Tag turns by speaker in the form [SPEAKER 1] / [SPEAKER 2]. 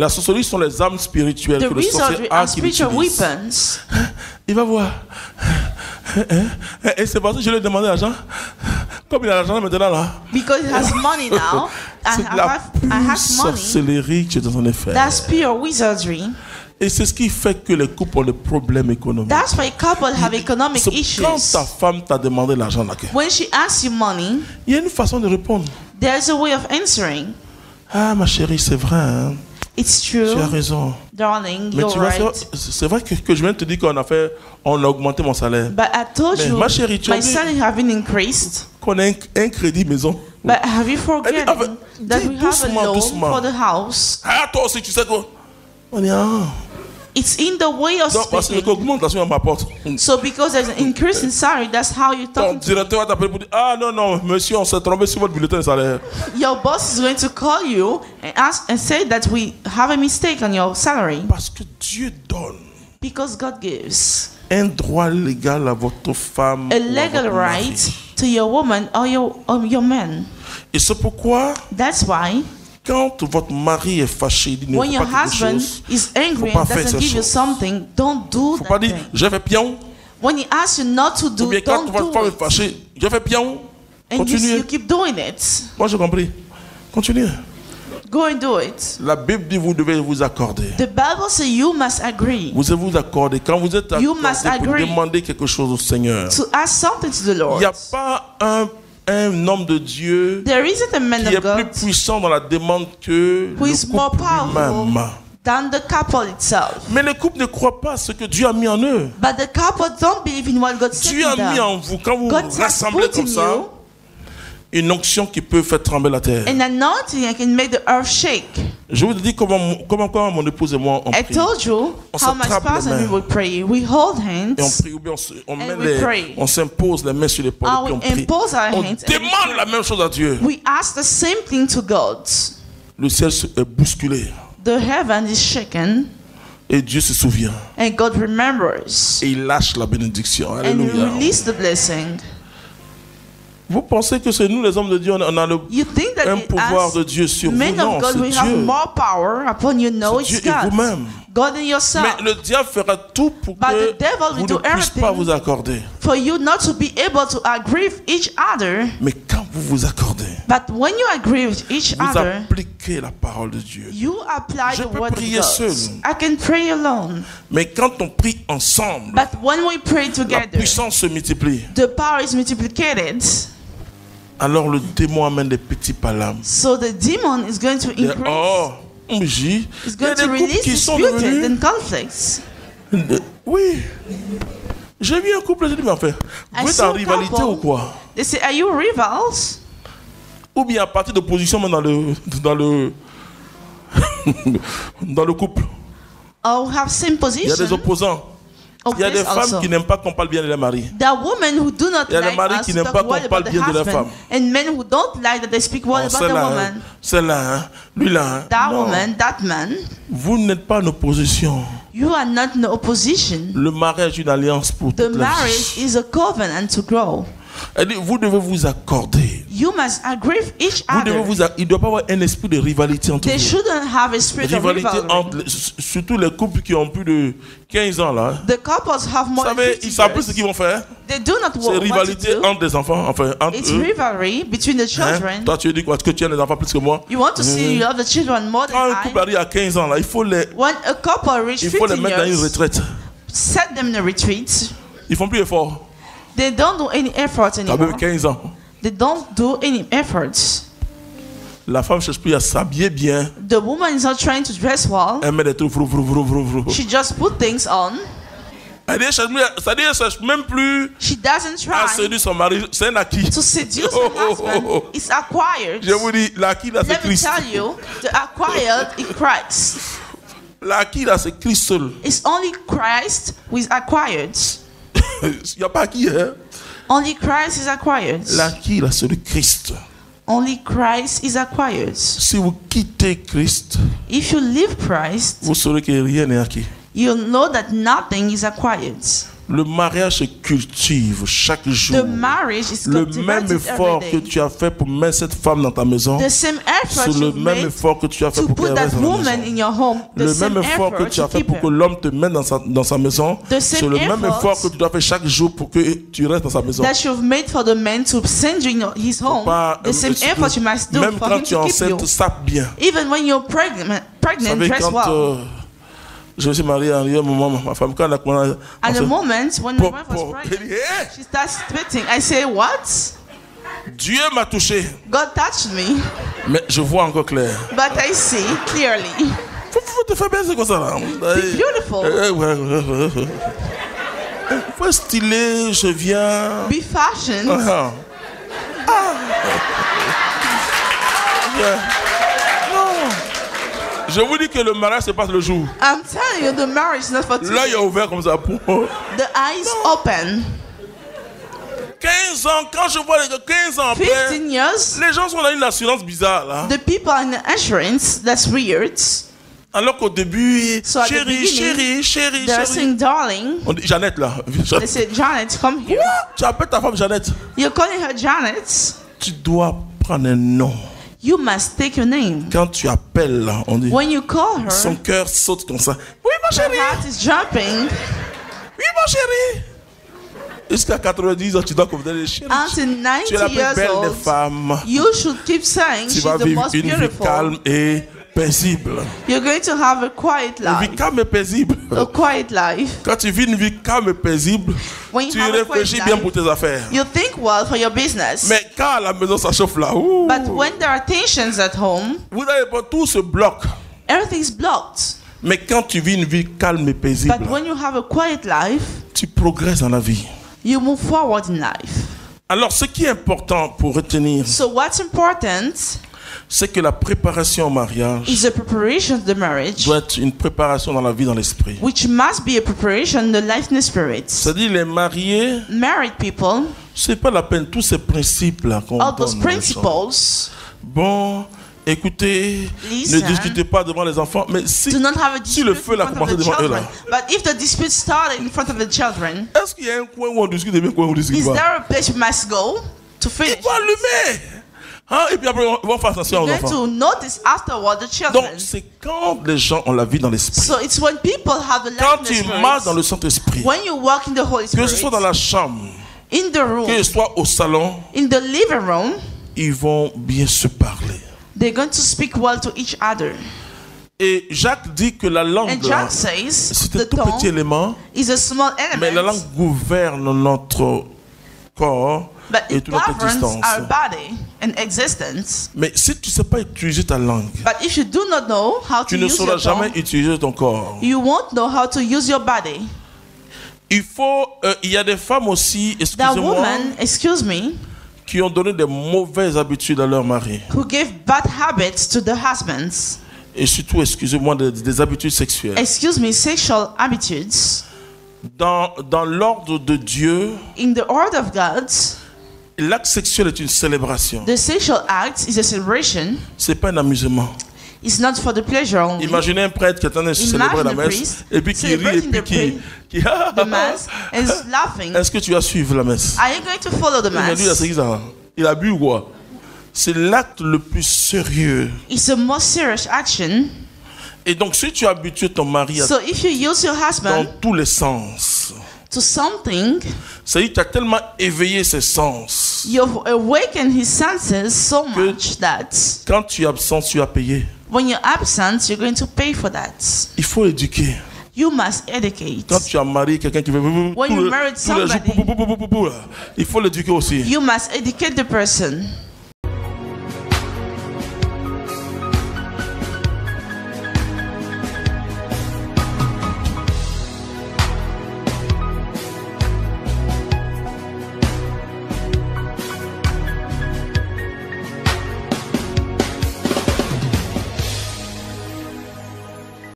[SPEAKER 1] La sorcellerie sont les armes spirituelles
[SPEAKER 2] The
[SPEAKER 1] que le sorcier a qu'il utilise.
[SPEAKER 2] weapons.
[SPEAKER 1] Il va voir. Et c'est parce que je lui ai demandé l'argent. Comme il a l'argent maintenant là.
[SPEAKER 2] Because he has money now.
[SPEAKER 1] C'est la
[SPEAKER 2] have, I have money.
[SPEAKER 1] sorcellerie que tu es en train de faire.
[SPEAKER 2] That's pure wizardry.
[SPEAKER 1] Et c'est ce qui fait que les couples ont des problèmes économiques.
[SPEAKER 2] That's why couple have economic
[SPEAKER 1] C'est quand
[SPEAKER 2] issues.
[SPEAKER 1] ta femme t'a demandé l'argent là,
[SPEAKER 2] When she asks you money,
[SPEAKER 1] il y a une façon de répondre.
[SPEAKER 2] there's a way of answering.
[SPEAKER 1] Ah ma chérie, c'est vrai, hein,
[SPEAKER 2] It's
[SPEAKER 1] tu as
[SPEAKER 2] true,
[SPEAKER 1] raison.
[SPEAKER 2] darling.
[SPEAKER 1] Mais
[SPEAKER 2] You're
[SPEAKER 1] tu vois,
[SPEAKER 2] right.
[SPEAKER 1] c'est- vrai que, que je viens de te dire qu'on a fait, on a augmenté mon salaire.
[SPEAKER 2] But I told
[SPEAKER 1] Mais
[SPEAKER 2] you
[SPEAKER 1] ma chérie, tu
[SPEAKER 2] my salary increased.
[SPEAKER 1] Qu'on a un, un crédit maison.
[SPEAKER 2] But have you forgotten
[SPEAKER 1] ah, bah,
[SPEAKER 2] that
[SPEAKER 1] dis
[SPEAKER 2] we have a loan for the house?
[SPEAKER 1] Ah toi aussi, tu sais quoi? On est ah.
[SPEAKER 2] It's in the way of
[SPEAKER 1] Donc parce que
[SPEAKER 2] speaking.
[SPEAKER 1] l'augmentation m'apporte.
[SPEAKER 2] So because there's an increase in salary, that's how
[SPEAKER 1] Ton
[SPEAKER 2] talking. to
[SPEAKER 1] directeur va t'appeler pour dire Ah non, non, monsieur, on s'est trompé sur votre bulletin de salaire.
[SPEAKER 2] Your boss is going to call you and ask and say that we have a mistake on your salary
[SPEAKER 1] Parce que Dieu donne
[SPEAKER 2] because God gives
[SPEAKER 1] un droit légal à votre femme.
[SPEAKER 2] a
[SPEAKER 1] ou à
[SPEAKER 2] legal
[SPEAKER 1] votre mari.
[SPEAKER 2] right to your woman or your or your man.
[SPEAKER 1] Et c'est pourquoi,
[SPEAKER 2] That's why
[SPEAKER 1] quand votre mari est fâché, il ne
[SPEAKER 2] when your
[SPEAKER 1] pas quelque
[SPEAKER 2] husband
[SPEAKER 1] chose.
[SPEAKER 2] is angry
[SPEAKER 1] faut pas
[SPEAKER 2] and doesn't give you something, don't do
[SPEAKER 1] Faut pas dire
[SPEAKER 2] thing.
[SPEAKER 1] j'ai fait pion.
[SPEAKER 2] When he asks you not to
[SPEAKER 1] Ou
[SPEAKER 2] do,
[SPEAKER 1] bien quand
[SPEAKER 2] don't
[SPEAKER 1] votre femme
[SPEAKER 2] do
[SPEAKER 1] est
[SPEAKER 2] it.
[SPEAKER 1] fâchée, j'ai fait pion.
[SPEAKER 2] And you,
[SPEAKER 1] Continuez.
[SPEAKER 2] you keep doing it.
[SPEAKER 1] Moi j'ai compris. Continuez.
[SPEAKER 2] Go and do it.
[SPEAKER 1] La Bible dit vous devez vous accorder.
[SPEAKER 2] The Bible says you must agree
[SPEAKER 1] Vous devez vous accorder. Quand vous êtes
[SPEAKER 2] You must
[SPEAKER 1] pour
[SPEAKER 2] agree.
[SPEAKER 1] demander quelque chose au Seigneur,
[SPEAKER 2] to ask something to the
[SPEAKER 1] il
[SPEAKER 2] Lord.
[SPEAKER 1] n'y a pas un, un homme de Dieu
[SPEAKER 2] There isn't a man
[SPEAKER 1] qui est
[SPEAKER 2] of
[SPEAKER 1] plus
[SPEAKER 2] God
[SPEAKER 1] puissant dans la demande que
[SPEAKER 2] who is
[SPEAKER 1] le
[SPEAKER 2] more
[SPEAKER 1] couple
[SPEAKER 2] powerful
[SPEAKER 1] lui-même.
[SPEAKER 2] than the couple itself.
[SPEAKER 1] Mais les couples ne croient pas à ce que Dieu a mis en eux.
[SPEAKER 2] But the couple don't believe in what God said
[SPEAKER 1] Dieu a mis en vous, quand vous
[SPEAKER 2] God
[SPEAKER 1] vous
[SPEAKER 2] has
[SPEAKER 1] rassemblez
[SPEAKER 2] put in
[SPEAKER 1] comme ça,
[SPEAKER 2] you
[SPEAKER 1] une onction qui peut faire trembler la terre.
[SPEAKER 2] an anointing that can make the earth shake.
[SPEAKER 1] Je vous dis comment, comment, comment mon épouse et moi on
[SPEAKER 2] I
[SPEAKER 1] prie.
[SPEAKER 2] told you
[SPEAKER 1] On
[SPEAKER 2] how my spouse and we would pray. We hold
[SPEAKER 1] Et on
[SPEAKER 2] hands
[SPEAKER 1] prie, ou bien on, se- on met
[SPEAKER 2] we
[SPEAKER 1] les-
[SPEAKER 2] pray.
[SPEAKER 1] on s'impose les mains sur l'épaule et puis
[SPEAKER 2] we
[SPEAKER 1] on prie.
[SPEAKER 2] impose our
[SPEAKER 1] On
[SPEAKER 2] hands and we
[SPEAKER 1] demande la même chose à Dieu.
[SPEAKER 2] We ask the same thing to God.
[SPEAKER 1] Le ciel est bousculé
[SPEAKER 2] The heaven is shaken
[SPEAKER 1] et Dieu se souvient.
[SPEAKER 2] and God remembers
[SPEAKER 1] Et il lâche la bénédiction.
[SPEAKER 2] and
[SPEAKER 1] Alléluia.
[SPEAKER 2] release the blessing.
[SPEAKER 1] Vous pensez que c'est nous les hommes de Dieu, on a- le,
[SPEAKER 2] You think that
[SPEAKER 1] un pouvoir de Dieu sur vous?
[SPEAKER 2] men
[SPEAKER 1] Non,
[SPEAKER 2] of God
[SPEAKER 1] c'est
[SPEAKER 2] will have
[SPEAKER 1] Dieu. et vous-même. Mais le diable fera tout pour
[SPEAKER 2] But
[SPEAKER 1] que
[SPEAKER 2] the devil will
[SPEAKER 1] vous ne puissiez pas vous accorder.
[SPEAKER 2] For you not to be able to agree with each other.
[SPEAKER 1] Mais quand vous vous accordez,
[SPEAKER 2] But when you agree with each
[SPEAKER 1] vous
[SPEAKER 2] other,
[SPEAKER 1] appliquez la parole de Dieu.
[SPEAKER 2] you apply
[SPEAKER 1] Je
[SPEAKER 2] the
[SPEAKER 1] peux
[SPEAKER 2] word of
[SPEAKER 1] prier
[SPEAKER 2] God.
[SPEAKER 1] seul.
[SPEAKER 2] I can pray alone.
[SPEAKER 1] Mais quand on prie ensemble,
[SPEAKER 2] But when we pray
[SPEAKER 1] la puissance se multiplie.
[SPEAKER 2] the power is multiplied.
[SPEAKER 1] Alors le démon amène des petits palames.
[SPEAKER 2] So the demon is going to increase.
[SPEAKER 1] Oh, il y a
[SPEAKER 2] going
[SPEAKER 1] des
[SPEAKER 2] to
[SPEAKER 1] couples
[SPEAKER 2] release
[SPEAKER 1] qui sont devenus. Oui. J'ai vu un couple, j'ai dit, mais enfin, vous êtes en rivalité
[SPEAKER 2] couple.
[SPEAKER 1] ou quoi?
[SPEAKER 2] They say, Are you rivals?
[SPEAKER 1] Ou bien à partir de position dans le, dans le, dans le couple.
[SPEAKER 2] Or have same
[SPEAKER 1] Il y a
[SPEAKER 2] position?
[SPEAKER 1] des opposants. Il y a des femmes qui n'aiment pas qu'on parle bien de leur mari.
[SPEAKER 2] There are women who do not
[SPEAKER 1] Il y a des maris qui n'aiment pas qu'on parle bien de leur femme.
[SPEAKER 2] and men who don't like that they speak well
[SPEAKER 1] Oh,
[SPEAKER 2] about the
[SPEAKER 1] celle-là, hein,
[SPEAKER 2] woman.
[SPEAKER 1] celle-là, hein, lui-là. hein.
[SPEAKER 2] That
[SPEAKER 1] Non.
[SPEAKER 2] woman, that man,
[SPEAKER 1] Vous n'êtes pas en opposition.
[SPEAKER 2] you are not in opposition.
[SPEAKER 1] Le mariage est une alliance pour
[SPEAKER 2] The marriage is a covenant to grow.
[SPEAKER 1] Elle dit, vous devez vous accorder.
[SPEAKER 2] You must agree with each
[SPEAKER 1] Vous devez
[SPEAKER 2] other.
[SPEAKER 1] vous a- il ne doit pas avoir un esprit de rivalité entre
[SPEAKER 2] They
[SPEAKER 1] vous.
[SPEAKER 2] shouldn't have a spirit of
[SPEAKER 1] Rivalité
[SPEAKER 2] rivalry.
[SPEAKER 1] entre, surtout les couples qui ont plus de 15 ans là.
[SPEAKER 2] The couples have
[SPEAKER 1] Vous
[SPEAKER 2] more than
[SPEAKER 1] savez,
[SPEAKER 2] 50
[SPEAKER 1] ils savent plus
[SPEAKER 2] years.
[SPEAKER 1] ce qu'ils vont faire.
[SPEAKER 2] They do not
[SPEAKER 1] C'est rivalité entre les enfants, enfin entre
[SPEAKER 2] It's
[SPEAKER 1] eux.
[SPEAKER 2] rivalry between the
[SPEAKER 1] Hein?
[SPEAKER 2] children.
[SPEAKER 1] Toi, tu dis quoi? Est-ce que tu aimes les enfants plus que moi?
[SPEAKER 2] You want to see you love the children more
[SPEAKER 1] Quand un
[SPEAKER 2] than
[SPEAKER 1] couple arrive à 15 ans là, il faut les,
[SPEAKER 2] When a couple reach
[SPEAKER 1] il faut les
[SPEAKER 2] 15
[SPEAKER 1] mettre dans une
[SPEAKER 2] years,
[SPEAKER 1] retraite.
[SPEAKER 2] set them in a retreat.
[SPEAKER 1] Ils font plus effort.
[SPEAKER 2] They don't do any efforts
[SPEAKER 1] Quand même
[SPEAKER 2] anymore.
[SPEAKER 1] 15 ans.
[SPEAKER 2] They don't do any efforts.
[SPEAKER 1] La femme cherche plus à s'habiller bien.
[SPEAKER 2] The woman is not trying to dress well.
[SPEAKER 1] Elle met des trucs vrou, vrou, vrou, vrou, vrou.
[SPEAKER 2] She just put things on.
[SPEAKER 1] C'est-à-dire, elle cherche même plus
[SPEAKER 2] She doesn't
[SPEAKER 1] à
[SPEAKER 2] try
[SPEAKER 1] séduire son mari. C'est un acquis.
[SPEAKER 2] to seduce
[SPEAKER 1] Oh,
[SPEAKER 2] her
[SPEAKER 1] oh, oh,
[SPEAKER 2] husband.
[SPEAKER 1] oh.
[SPEAKER 2] It's acquired.
[SPEAKER 1] Je vous dis, l'acquis là, c'est
[SPEAKER 2] Let me
[SPEAKER 1] Christ.
[SPEAKER 2] tell you, the acquired is Christ.
[SPEAKER 1] L'acquis là, c'est Christ seul.
[SPEAKER 2] It's only Christ who is acquired.
[SPEAKER 1] Il n'y a pas acquis, hein?
[SPEAKER 2] Only Christ is acquired.
[SPEAKER 1] L'acquis là, c'est le Christ.
[SPEAKER 2] Only Christ is acquired.
[SPEAKER 1] Si vous quittez Christ,
[SPEAKER 2] If you leave Christ,
[SPEAKER 1] vous saurez que rien n'est acquis.
[SPEAKER 2] you'll know that nothing is acquired.
[SPEAKER 1] Le mariage se cultive chaque jour.
[SPEAKER 2] The marriage is
[SPEAKER 1] Le même effort que tu as fait pour mettre cette femme dans ta maison,
[SPEAKER 2] The same effort
[SPEAKER 1] c'est le même effort que tu as fait pour qu'elle
[SPEAKER 2] that
[SPEAKER 1] reste dans
[SPEAKER 2] woman
[SPEAKER 1] maison.
[SPEAKER 2] in your home. The
[SPEAKER 1] Le même effort que tu as fait pour que l'homme te mette dans sa, dans sa maison, c'est le même
[SPEAKER 2] effort
[SPEAKER 1] que tu dois faire chaque jour pour que tu restes dans sa maison.
[SPEAKER 2] that you've made for the man to send you in your- his home,
[SPEAKER 1] Pas,
[SPEAKER 2] the same effort you must do
[SPEAKER 1] même
[SPEAKER 2] for
[SPEAKER 1] quand
[SPEAKER 2] him
[SPEAKER 1] tu es
[SPEAKER 2] to keep you.
[SPEAKER 1] enceinte, sape bien.
[SPEAKER 2] Even when you're pregnant, pregnant, dress well.
[SPEAKER 1] euh, je me suis marié à un moment, ma femme, quand elle a commencé
[SPEAKER 2] At the moment when my wife was pregnant,
[SPEAKER 1] Hey,
[SPEAKER 2] she starts spitting. I say, What?
[SPEAKER 1] Dieu m'a touché,
[SPEAKER 2] God touched me,
[SPEAKER 1] mais je vois encore clair.
[SPEAKER 2] but I see clearly.
[SPEAKER 1] Faut, te faire baiser comme ça là.
[SPEAKER 2] Be beautiful.
[SPEAKER 1] Eh, ouais. Faut stylé, je viens.
[SPEAKER 2] Be fashioned.
[SPEAKER 1] Ah. Yeah. Je vous dis que le mariage se passe le jour.
[SPEAKER 2] I'm telling you, the marriage is not for two.
[SPEAKER 1] L'œil est ouvert comme ça.
[SPEAKER 2] The eyes open.
[SPEAKER 1] 15 ans, quand je vois les gars, 15 ans après,
[SPEAKER 2] 15 years.
[SPEAKER 1] les gens sont dans une assurance bizarre là.
[SPEAKER 2] The people in the insurance, that's weird.
[SPEAKER 1] Alors qu'au début,
[SPEAKER 2] So
[SPEAKER 1] chérie, chérie, chérie, chérie.
[SPEAKER 2] saying, darling.
[SPEAKER 1] On dit Jeannette là.
[SPEAKER 2] They say, Janet, come here.
[SPEAKER 1] Tu appelles ta femme Jeannette?
[SPEAKER 2] You're calling her Janet.
[SPEAKER 1] Tu dois prendre un nom.
[SPEAKER 2] You must take your name.
[SPEAKER 1] Quand tu appelles on dit.
[SPEAKER 2] When you call her,
[SPEAKER 1] Son cœur saute comme ça. Oui, ma
[SPEAKER 2] her
[SPEAKER 1] chérie.
[SPEAKER 2] heart is jumping.
[SPEAKER 1] Oui, ma chérie. Jusqu'à 90 ans, tu dois considérer chérie.
[SPEAKER 2] Until
[SPEAKER 1] Tu es la
[SPEAKER 2] 90
[SPEAKER 1] plus
[SPEAKER 2] years
[SPEAKER 1] belle des
[SPEAKER 2] old,
[SPEAKER 1] femmes.
[SPEAKER 2] you should keep saying
[SPEAKER 1] Tu
[SPEAKER 2] she's
[SPEAKER 1] vas
[SPEAKER 2] the
[SPEAKER 1] vivre
[SPEAKER 2] most
[SPEAKER 1] une vie
[SPEAKER 2] beautiful.
[SPEAKER 1] calme et paisible.
[SPEAKER 2] You're going to have a quiet
[SPEAKER 1] Une vie
[SPEAKER 2] life.
[SPEAKER 1] calme et paisible.
[SPEAKER 2] A quiet life.
[SPEAKER 1] Quand tu vis une vie calme et paisible,
[SPEAKER 2] When you
[SPEAKER 1] tu
[SPEAKER 2] have a quiet
[SPEAKER 1] réfléchis bien
[SPEAKER 2] life,
[SPEAKER 1] pour tes affaires.
[SPEAKER 2] you think well for your business.
[SPEAKER 1] Mais quand à la maison ça chauffe là, ouh,
[SPEAKER 2] But when there are tensions at home,
[SPEAKER 1] vous n'avez pas tout se bloque.
[SPEAKER 2] everything's blocked.
[SPEAKER 1] Mais quand tu vis une vie calme et paisible,
[SPEAKER 2] But when you have a quiet life,
[SPEAKER 1] tu progresses dans la vie.
[SPEAKER 2] you move forward in life.
[SPEAKER 1] Alors, ce qui est important pour retenir,
[SPEAKER 2] So what's important
[SPEAKER 1] c'est que la préparation au mariage
[SPEAKER 2] is the preparation of the marriage,
[SPEAKER 1] doit être une préparation dans la vie, dans l'esprit.
[SPEAKER 2] which must be a preparation in the life and the spirit.
[SPEAKER 1] C'est-à-dire, les mariés,
[SPEAKER 2] Married people,
[SPEAKER 1] c'est pas la peine, tous ces principes-là qu'on
[SPEAKER 2] all those principles,
[SPEAKER 1] Bon, écoutez, ne
[SPEAKER 2] Listen.
[SPEAKER 1] discutez pas devant les enfants, mais si, si le
[SPEAKER 2] in
[SPEAKER 1] feu l'a commencé devant eux là,
[SPEAKER 2] But if the dispute started in front of the children,
[SPEAKER 1] est-ce qu'il y a un coin où on discute et un coin où on discute
[SPEAKER 2] is
[SPEAKER 1] pas?
[SPEAKER 2] there a place you must go to finish?
[SPEAKER 1] Il faut allumer hein, Et puis après, on va faire attention aux enfants.
[SPEAKER 2] to notice afterward the
[SPEAKER 1] Donc, c'est quand les gens ont la vie dans l'esprit.
[SPEAKER 2] So it's when people have the
[SPEAKER 1] Quand tu marches dans le Saint-Esprit,
[SPEAKER 2] when you walk in the Holy
[SPEAKER 1] que ce soit dans la chambre,
[SPEAKER 2] in the room,
[SPEAKER 1] que ce soit au salon,
[SPEAKER 2] in the living room,
[SPEAKER 1] ils vont bien se parler.
[SPEAKER 2] they're going to speak well to each other.
[SPEAKER 1] Et Jacques dit que la langue, c'est un tout petit élément,
[SPEAKER 2] is a small
[SPEAKER 1] mais la langue gouverne notre corps
[SPEAKER 2] but
[SPEAKER 1] et toute notre existence.
[SPEAKER 2] our body and existence.
[SPEAKER 1] Mais si tu ne sais pas utiliser ta langue,
[SPEAKER 2] But if you do not know how to
[SPEAKER 1] tu ne
[SPEAKER 2] use
[SPEAKER 1] sauras
[SPEAKER 2] your
[SPEAKER 1] jamais
[SPEAKER 2] tongue,
[SPEAKER 1] utiliser ton corps.
[SPEAKER 2] you won't know how to use your body.
[SPEAKER 1] Il faut, euh, il y a des femmes aussi,
[SPEAKER 2] That
[SPEAKER 1] excusez-moi,
[SPEAKER 2] woman, excuse me,
[SPEAKER 1] qui ont donné des mauvaises habitudes à leur mari.
[SPEAKER 2] who gave bad habits to the husbands,
[SPEAKER 1] Et surtout, excusez-moi, des, des habitudes sexuelles.
[SPEAKER 2] excuse me, sexual habitudes,
[SPEAKER 1] Dans, dans l'ordre de Dieu,
[SPEAKER 2] in the order of God,
[SPEAKER 1] l'acte sexuel est une célébration.
[SPEAKER 2] the sexual act is a celebration.
[SPEAKER 1] C'est pas un amusement.
[SPEAKER 2] It's not for the pleasure only.
[SPEAKER 1] Imaginez un prêtre qui est en train de célébrer la
[SPEAKER 2] the
[SPEAKER 1] messe et puis qui rit et puis
[SPEAKER 2] the
[SPEAKER 1] qui. qui
[SPEAKER 2] the mass is laughing.
[SPEAKER 1] Est-ce que tu vas suivre la messe?
[SPEAKER 2] Are you going to follow the mass?
[SPEAKER 1] qui ça? Il a bu ou quoi? C'est l'acte le plus sérieux.
[SPEAKER 2] It's a more serious action.
[SPEAKER 1] Et donc, si tu habitues ton mari à-
[SPEAKER 2] So if you use your
[SPEAKER 1] dans
[SPEAKER 2] husband
[SPEAKER 1] tous les sens,
[SPEAKER 2] to something,
[SPEAKER 1] que tu as tellement éveillé ses sens.
[SPEAKER 2] you've awakened his senses so much that
[SPEAKER 1] Quand tu es absent, tu as payé.
[SPEAKER 2] when you're absent, you're going to pay for that.
[SPEAKER 1] Il faut éduquer.
[SPEAKER 2] You must educate.
[SPEAKER 1] Quand tu as marié quelqu'un qui veut
[SPEAKER 2] When you married somebody-
[SPEAKER 1] il faut l'éduquer aussi.
[SPEAKER 2] You must educate the person.